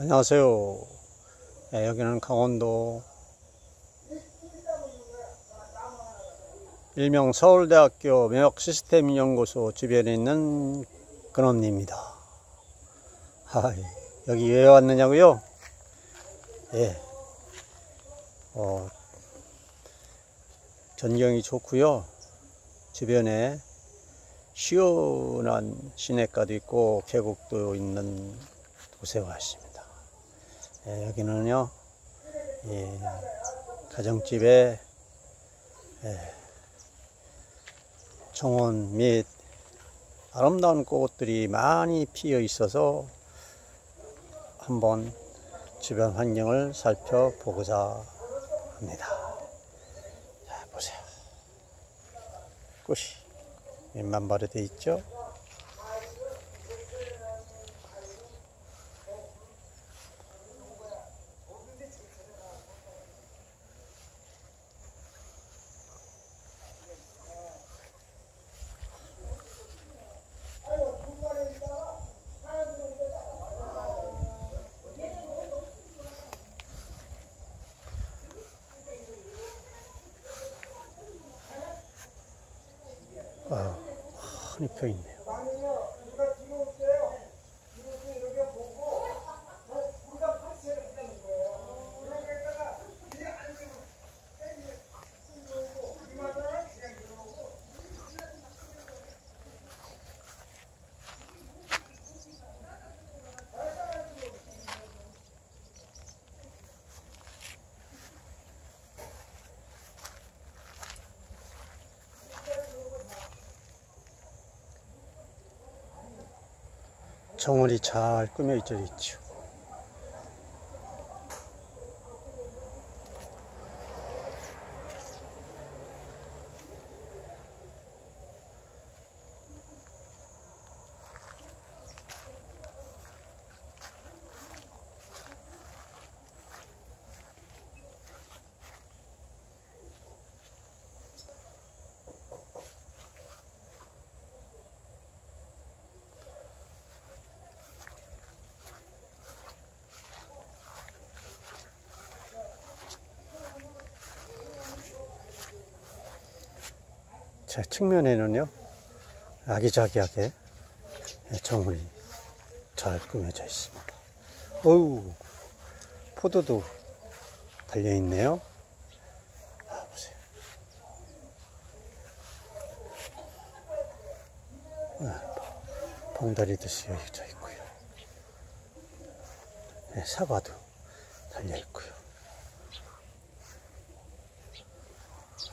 안녕하세요. 네, 여기는 강원도 일명 서울대학교 면역시스템연구소 주변에 있는 근원입니다. 아, 여기 왜 왔느냐고요? 예, 어, 전경이 좋고요. 주변에 시원한 시내가도 있고 계곡도 있는 곳에 왔습니다. 예, 여기는요, 예, 가정집에 예, 정원 및 아름다운 꽃들이 많이 피어 있어서 한번 주변 환경을 살펴보고자 합니다. 자, 보세요. 꽃이 만발이 되어 있죠? 아, 흔히 펴 있네요. 정원이 잘 꾸며 있죠, 제 측면에는요, 아기자기하게 정원이 잘 꾸며져 있습니다. 어우, 포도도 달려 있네요. 아, 보세요. 아, 봉다리도 씌어져 있고요. 네, 사과도 달려 있고요.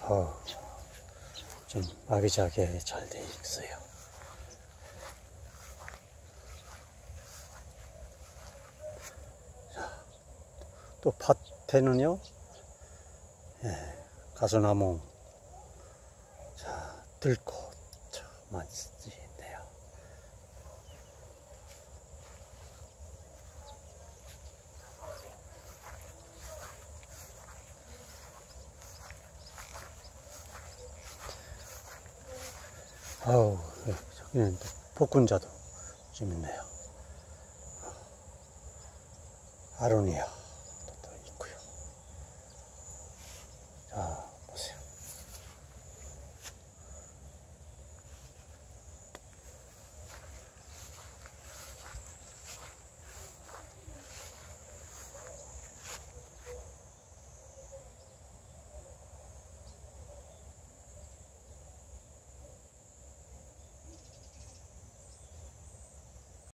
어. 좀 아기자기하게 잘 돼 있어요. 자, 또 밭에는요, 예, 가수나무, 자, 들꽃, 많이 있네요. 아우, 저기는 또 복근자도 좀 있네요. 아로니아.